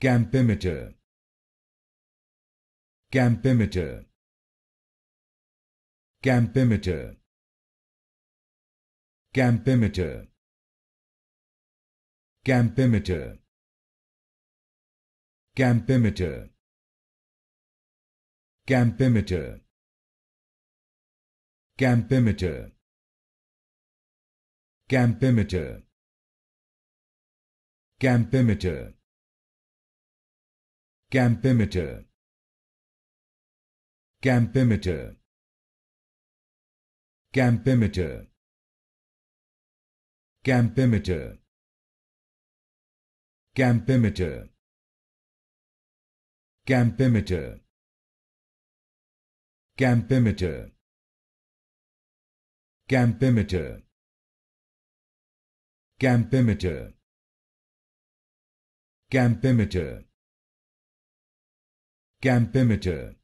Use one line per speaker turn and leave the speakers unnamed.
Campimeter Campimeter Campimeter Campimeter Campimeter Campimeter Campimeter Campimeter Campimeter Campimeter Campimeter Campimeter Campimeter Campimeter Campimeter Campimeter Campimeter Campimeter Campimeter Campimeter campimeter